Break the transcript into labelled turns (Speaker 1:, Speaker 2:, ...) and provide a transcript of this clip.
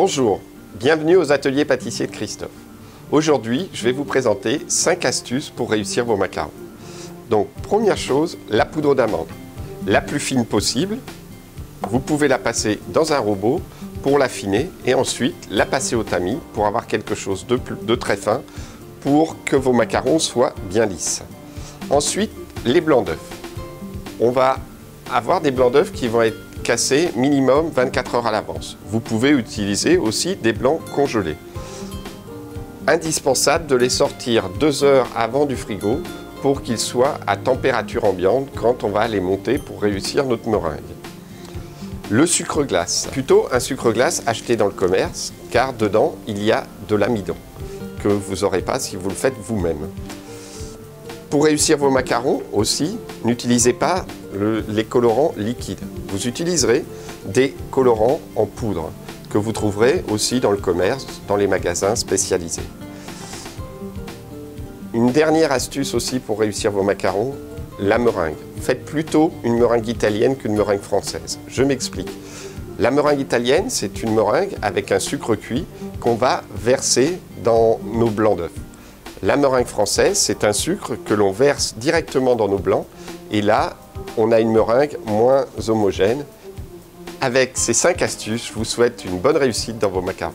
Speaker 1: Bonjour, bienvenue aux ateliers pâtissiers de Christophe. Aujourd'hui, je vais vous présenter 5 astuces pour réussir vos macarons. Donc, première chose, la poudre d'amande. La plus fine possible, vous pouvez la passer dans un robot pour l'affiner et ensuite la passer au tamis pour avoir quelque chose de, de très fin pour que vos macarons soient bien lisses. Ensuite, les blancs d'œufs. On va avoir des blancs d'œufs qui vont être minimum 24 heures à l'avance. Vous pouvez utiliser aussi des blancs congelés. Indispensable de les sortir deux heures avant du frigo pour qu'ils soient à température ambiante quand on va les monter pour réussir notre meringue. Le sucre glace, plutôt un sucre glace acheté dans le commerce car dedans il y a de l'amidon que vous n'aurez pas si vous le faites vous-même. Pour réussir vos macarons aussi, n'utilisez pas les colorants liquides. Vous utiliserez des colorants en poudre que vous trouverez aussi dans le commerce, dans les magasins spécialisés. Une dernière astuce aussi pour réussir vos macarons, la meringue. Faites plutôt une meringue italienne qu'une meringue française. Je m'explique. La meringue italienne, c'est une meringue avec un sucre cuit qu'on va verser dans nos blancs d'œufs. La meringue française, c'est un sucre que l'on verse directement dans nos blancs. Et là, on a une meringue moins homogène. Avec ces cinq astuces, je vous souhaite une bonne réussite dans vos macarons.